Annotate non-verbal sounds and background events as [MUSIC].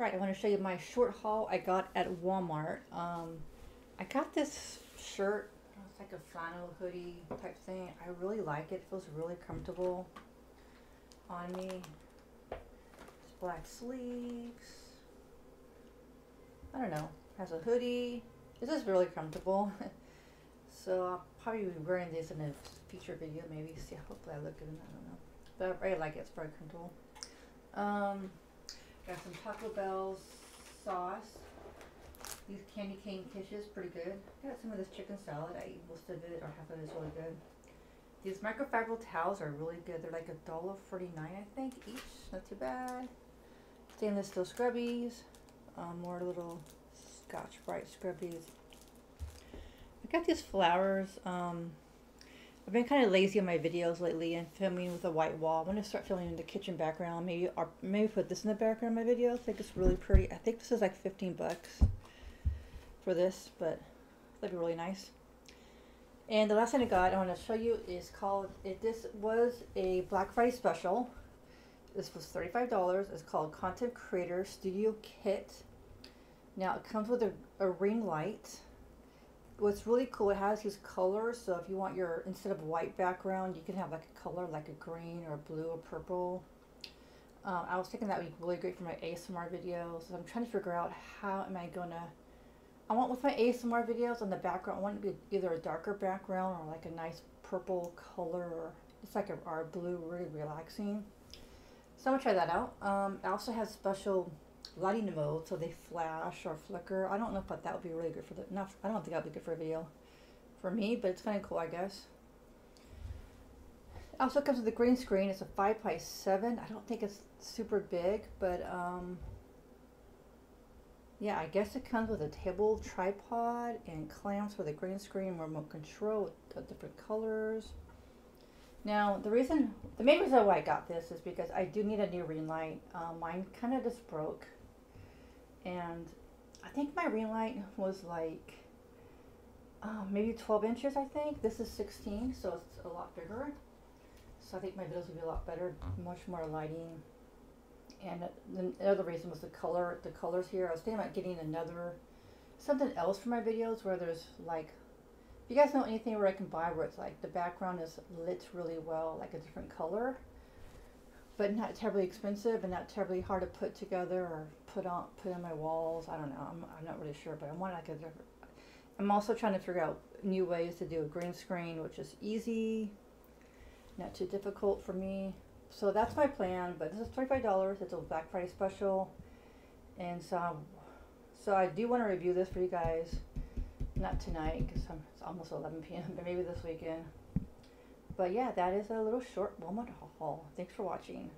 Alright, I want to show you my short haul I got at Walmart. Um, I got this shirt, it's like a flannel hoodie type thing. I really like it, it feels really comfortable on me. It's black sleeves. I don't know, has a hoodie. This is really comfortable. [LAUGHS] so I'll probably be wearing this in a future video maybe. See, hopefully I look good I don't know. But I really like it, it's very comfortable. Um, Got some Taco Bell sauce. These candy cane kisses, pretty good. Got some of this chicken salad. I eat most of it, or half of it is really good. These microfiber towels are really good. They're like a dollar forty-nine, I think, each. Not too bad. Stainless steel scrubbies. Um, more little Scotch-Brite scrubbies. I got these flowers. Um, I've been kind of lazy on my videos lately and filming with a white wall. I'm going to start filming in the kitchen background. Maybe or maybe put this in the background of my video. I think it's really pretty. I think this is like 15 bucks for this, but that'd be really nice. And the last thing I got I want to show you is called, it, this was a Black Friday special. This was $35. It's called Content Creator Studio Kit. Now it comes with a, a ring light what's really cool, it has these colors. So if you want your, instead of white background, you can have like a color like a green or blue or purple. Um, I was thinking that would be really great for my ASMR videos. So I'm trying to figure out how am I going to, I want with my ASMR videos on the background, I want it to be either a darker background or like a nice purple color or it's like a, our blue, really relaxing. So I'm going to try that out. Um, it also has special lighting mode so they flash or flicker. I don't know if that would be really good for the, not, I don't think that would be good for a video for me, but it's kind of cool, I guess. It also comes with a green screen. It's a 5 by 7 I don't think it's super big, but um, yeah, I guess it comes with a table tripod and clamps for the green screen, remote control with different colors. Now, the reason, the main reason why I got this is because I do need a new ring light. Um, mine kind of just broke and I think my ring light was like uh, maybe 12 inches I think. This is 16 so it's a lot bigger. So I think my videos will be a lot better much more lighting. And the other reason was the color the colors here. I was thinking about getting another something else for my videos where there's like if you guys know anything where I can buy where it's like the background is lit really well like a different color but not terribly expensive and not terribly hard to put together or put on put on my walls. I don't know. I'm, I'm not really sure, but I want like a different. I'm also trying to figure out new ways to do a green screen, which is easy, not too difficult for me. So that's my plan. But this is twenty five dollars. It's a Black Friday special, and so so I do want to review this for you guys. Not tonight because it's almost 11 p.m. [LAUGHS] But maybe this weekend. But yeah, that is a little short Walmart haul. Thanks for watching.